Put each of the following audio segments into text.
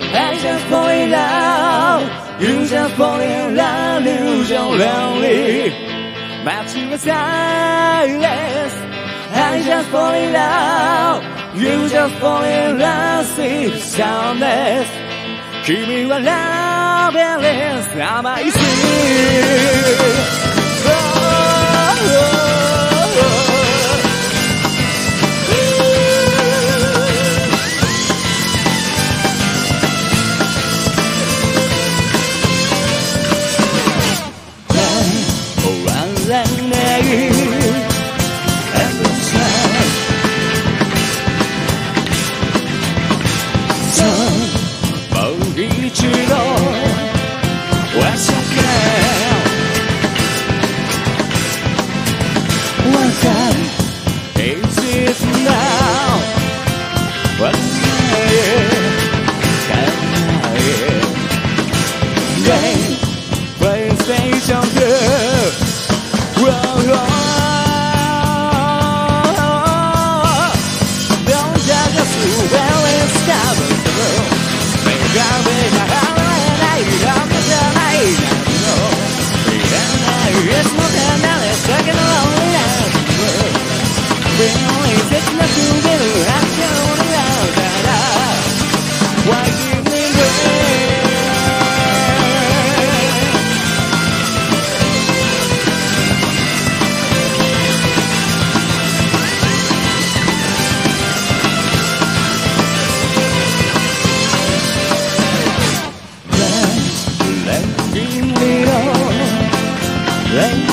I just fall in love You just fall in love 流着流里街は silence I just fall in love You just fall in love See the soundless 君はラベレス甘いし PlayStation second all around the world. Really, there's nothing better I'm down around that out. Why give me way? Let me know.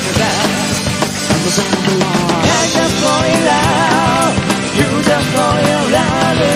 doesn't. I just know it out. You just know it out.